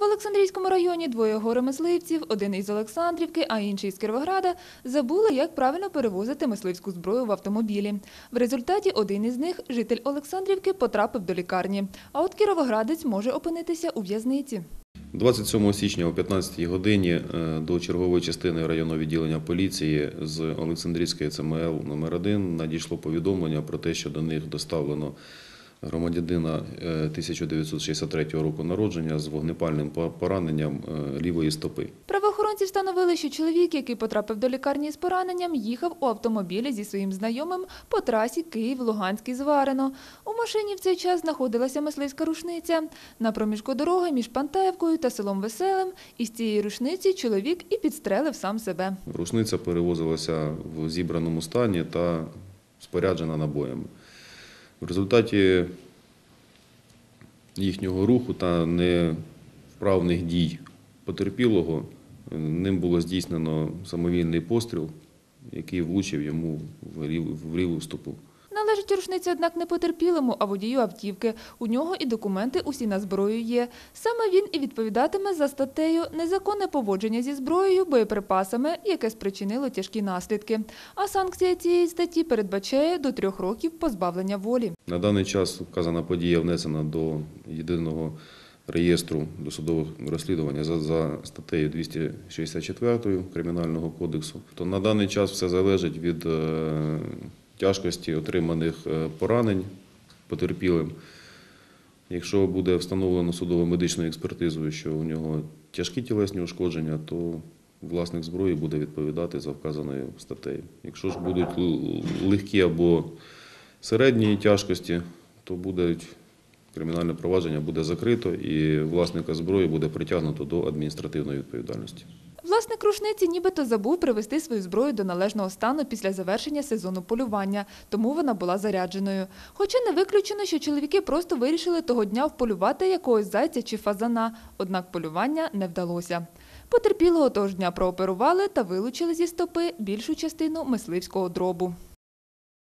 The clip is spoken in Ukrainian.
В Олександрійському районі двоє горемисливців, один із Олександрівки, а інший з Кіровограда, забули, як правильно перевозити мисливську зброю в автомобілі. В результаті один із них, житель Олександрівки, потрапив до лікарні. А от кіровоградець може опинитися у в'язниці. 27 січня о 15 годині е, до чергової частини районного відділення поліції з Олександрійської ЦМЛ номер 1 надійшло повідомлення про те, що до них доставлено громадянина е, 1963 року народження з вогнепальним пораненням е, лівої стопи. Правоохоронці встановили, що чоловік, який потрапив до лікарні з пораненням, їхав у автомобілі зі своїм знайомим по трасі Київ-Луганський зварено. У машині в цей час знаходилася мисливська рушниця. На проміжку дороги між Пантаєвкою та селом Веселим із цієї рушниці чоловік і підстрелив сам себе. Рушниця перевозилася в зібраному стані та споряджена набоями. В результаті їхнього руху та невправних дій потерпілого е, ним було здійснено самовільний постріл, який влучив йому в лів- в ліву стопу. Належить рушниця, однак не потерпілому, а водію автівки. У нього і документи усі на зброю є. Саме він і відповідатиме за статтею «Незаконне поводження зі зброєю, боєприпасами, яке спричинило тяжкі наслідки». А санкція цієї статті передбачає до трьох років позбавлення волі. На даний час вказана подія внесена до єдиного реєстру досудових розслідування за, за статтею 264 Кримінального кодексу. То на даний час все залежить від е, тяжкості отриманих е, поранень потерпілим. Якщо буде встановлено судово-медичною експертизою, що у нього тяжкі тілесні ушкодження, то власник зброї буде відповідати за вказаною статтею. Якщо ж будуть легкі або середньої тяжкості, то буде кримінальне провадження буде закрито і власника зброї буде притягнуто до адміністративної відповідальності. Власник рушниці нібито забув привести свою зброю до належного стану після завершення сезону полювання, тому вона була зарядженою. Хоча не виключено, що чоловіки просто вирішили того дня вполювати якогось зайця чи фазана, однак полювання не вдалося. Потерпілого того ж дня прооперували та вилучили зі стопи більшу частину мисливського дробу.